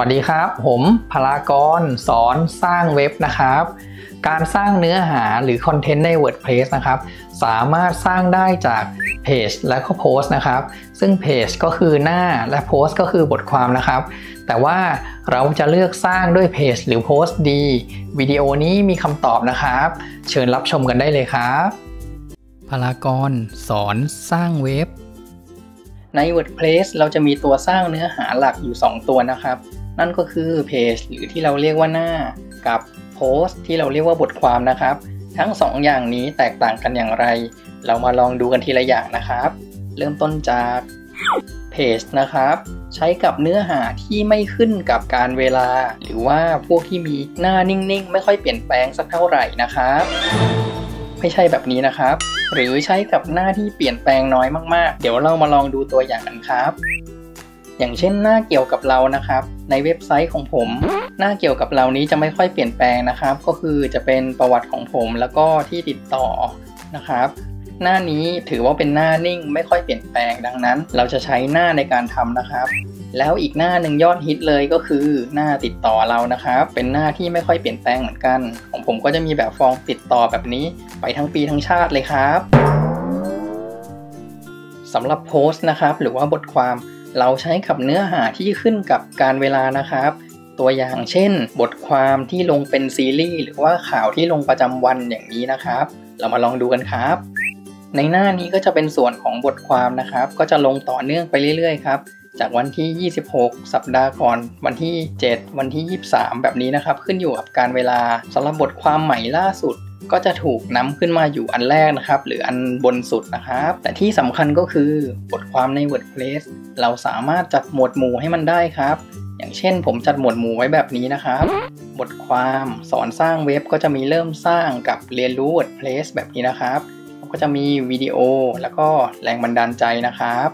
วัสดีครับ ผมพลากรสอนสร้างเว็บนะครับ การสร้างเนื้อหาหรือคอนเทนต์ใน WordPress นะครับ สามารถสร้างได้จากเพจและก็โพสต์นะครับ ซึ่งเพจก็คือหน้าและโพสต์ก็คือบทความนะครับ แต่ว่าเราจะเลือกสร้างด้วยเพจหรือโพสต์ดีวิดีโอนี้มีคำตอบนะครับ เชิญรับชมกันได้เลยครับพลากรสอนสร้างเว็บใน WordPress เราจะมีตัวสร้างเนื้อหาหลักอยู่ 2 ตัวนะครับ นั่นก็คือเพจหรือที่เราเรียกว่าหน้ากับโพสต์ที่เราเรียกว่าบทความนะครับ ทั้ง2อย่างนี้แตกต่างกันอย่างไร เรามาลองดูกันทีละอย่างนะครับ เริ่มต้นจากเพจนะครับ ใช้กับเนื้อหาที่ไม่ขึ้นกับการเวลา หรือว่าพวกที่มีหน้านิ่งๆ ไม่ค่อยเปลี่ยนแปลงสักเท่าไหร่นะครับ ไม่ใช่แบบนี้นะครับ หรือใช้กับหน้าที่เปลี่ยนแปลงน้อยมากๆ เดี๋ยวเรามาลองดูตัวอย่างกันครับ อย่างเช่นหน้าเกี่ยวกับเรานะครับ ในเว็บไซต์ของผม หน้าเกี่ยวกับเรานี้จะไม่ค่อยเปลี่ยนแปลงนะครับ ก็คือจะเป็นประวัติของผมแล้วก็ที่ติดต่อนะครับ หน้านี้ถือว่าเป็นหน้านิ่งไม่ค่อยเปลี่ยนแปลงดังนั้น เราจะใช้หน้าในการทำนะครับแล้วอีกหน้าหนึ่งยอดฮิตเลยก็คือหน้าติดต่อเรานะครับ เป็นหน้าที่ไม่ค่อยเปลี่ยนแปลงเหมือนกัน ของผมก็จะมีแบบฟอร์มติดต่อแบบนี้ ไปทั้งปีทั้งชาติเลยครับสำหรับโพสต์นะครับ หรือว่าบทความ เราใช้กับเนื้อหาที่ขึ้นกับการเวลานะครับ ตัวอย่างเช่น บทความที่ลงเป็นซีรีส์หรือว่าข่าวที่ลงประจำวันอย่างนี้นะครับ เรามาลองดูกันครับ ในหน้านี้ก็จะเป็นส่วนของบทความนะครับ ก็จะลงต่อเนื่องไปเรื่อยๆครับจากวันที่ 26 สัปดาห์ก่อน วันที่ 7 วันที่ 23 แบบนี้นะครับ ขึ้นอยู่กับการเวลาสำหรับบทความใหม่ล่าสุด ก็จะถูกนำขึ้นมาอยู่อันแรกนะครับ หรืออันบนสุดนะครับ แต่ที่สำคัญก็คือบทความใน WordPress เราสามารถจัดหมวดหมู่ให้มันได้ครับ อย่างเช่น ผมจัดหมวดหมู่ไว้แบบนี้นะครับ บทความสอนสร้างเว็บก็จะมีเริ่มสร้างกับเรียนรู้ WordPress แบบนี้นะครับ ก็จะมีวิดีโอแล้วก็แรงบันดาลใจนะครับ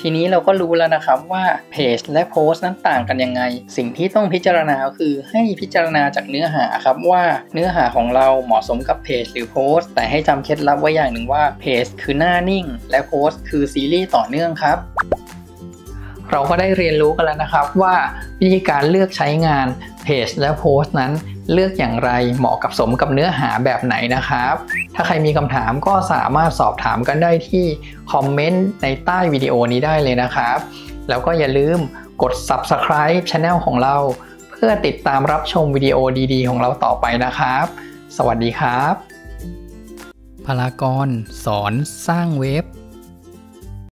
ทีนี้เราก็รู้แล้วนะครับว่าเพจและโพสต์นั้นต่างกันยังไง สิ่งที่ต้องพิจารณาคือให้พิจารณาจากเนื้อหาครับว่าเนื้อหาของเราเหมาะสมกับเพจหรือโพสต์ แต่ให้จำเคล็ดลับไว้อย่างหนึ่งว่าเพจคือหน้านิ่ง และโพสต์คือซีรีส์ต่อเนื่องครับ เราก็ได้เรียนรู้กันแล้วนะครับว่าวิธีการเลือกใช้งานเพจและโพสต์นั้น เลือกอย่างไรเหมาะกับสมกับเนื้อหาแบบไหนนะครับ ถ้าใครมีคำถามก็สามารถสอบถามกันได้ที่คอมเมนต์ในใต้วิดีโอนี้ได้เลยนะครับ แล้วก็อย่าลืมกด subscribe Channel ของเรา เพื่อติดตามรับชมวิดีโอดีๆ ของเราต่อไปนะครับ สวัสดีครับพลากรสอนสร้างเว็บ